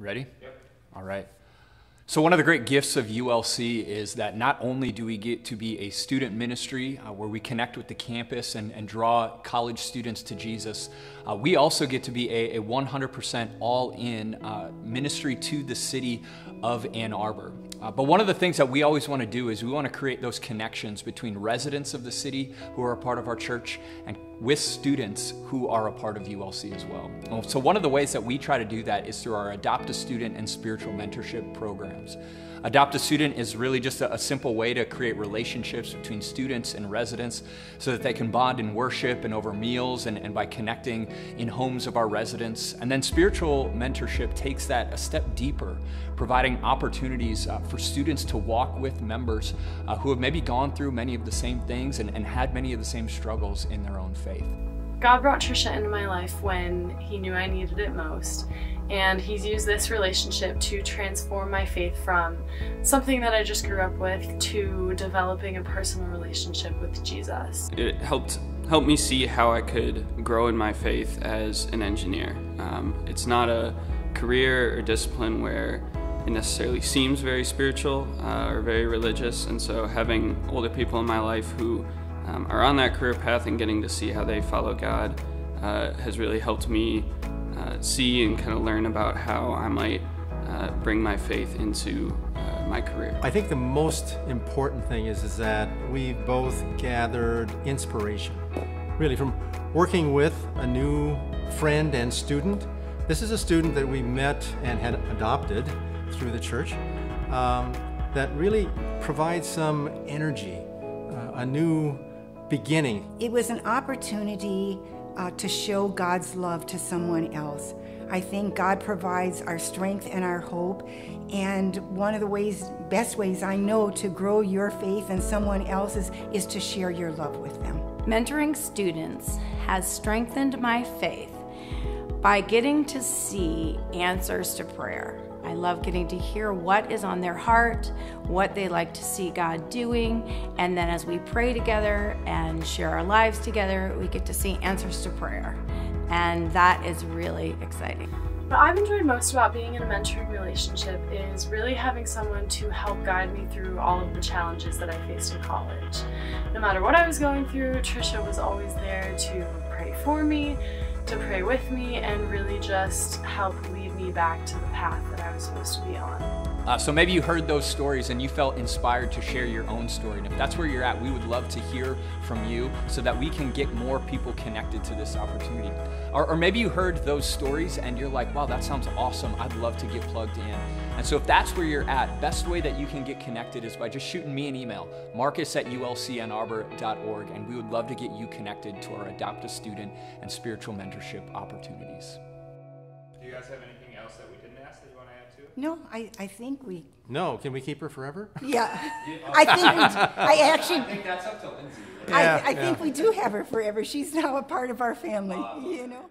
Ready? Yep. All right. So, one of the great gifts of ULC is that not only do we get to be a student ministry uh, where we connect with the campus and, and draw college students to Jesus, uh, we also get to be a, a 100% all in uh, ministry to the city of Ann Arbor. Uh, but one of the things that we always want to do is we want to create those connections between residents of the city who are a part of our church and with students who are a part of ULC as well. So, one of the ways that we try to do that is through our Adopt a Student and Spiritual Mentorship programs. Adopt a Student is really just a, a, simple way to create relationships between students and residents so that they can bond in worship and over meals and, and by connecting in homes of our residents. And then Spiritual Mentorship takes that a step deeper, providing opportunities uh, for students to walk with members uh, who have maybe gone through many of the same things and, and had many of the same struggles in their own faith faith. God brought Trisha into my life when He knew I needed it most, and He's used this relationship to transform my faith from something that I just grew up with to developing a personal relationship with Jesus. It helped helped me see how I could grow in my faith as an engineer. Um, it's not a career or discipline where it necessarily seems very spiritual uh, or very religious, and so having older people in my life who um, are on that career path and getting to see how they follow God uh, has really helped me uh, see and kind of learn about how I might uh, bring my faith into uh, my career. I think the most important thing is, is that we both gathered inspiration, really, from working with a new friend and student. This is a student that we met and had adopted through the church um, that really provides some energy, uh, a new beginning. It was an opportunity uh, to show God's love to someone else. I think God provides our strength and our hope. And one of the ways, best ways I know to grow your faith and someone else's is to share your love with them. Mentoring students has strengthened my faith by getting to see answers to prayer. I love getting to hear what is on their heart, what they like to see God doing, and then as we pray together and share our lives together, we get to see answers to prayer. And that is really exciting. What I've enjoyed most about being in a mentoring relationship is really having someone to help guide me through all of the challenges that I faced in college. No matter what I was going through, Trisha was always there to pray for me, to pray with me, and really just help lead me back to the path that I was supposed to be on. Uh, so maybe you heard those stories and you felt inspired to share your own story. And if that's where you're at, we would love to hear from you so that we can get more people connected to this opportunity. Or, or maybe you heard those stories and you're like, wow, that sounds awesome. I'd love to get plugged in. And so if that's where you're at, best way that you can get connected is by just shooting me an email, marcus at ulcannarbor.org, and we would love to get you connected to our Adopt a Student and spiritual mentorship opportunities. Do you guys have anything else that we didn't ask that you want to add to? No, I, I think we. No, can we keep her forever? Yeah, I think we. I actually. I think that's up to Lindsay. I, Yeah, I yeah. think we do have her forever. She's now a part of our family. You know.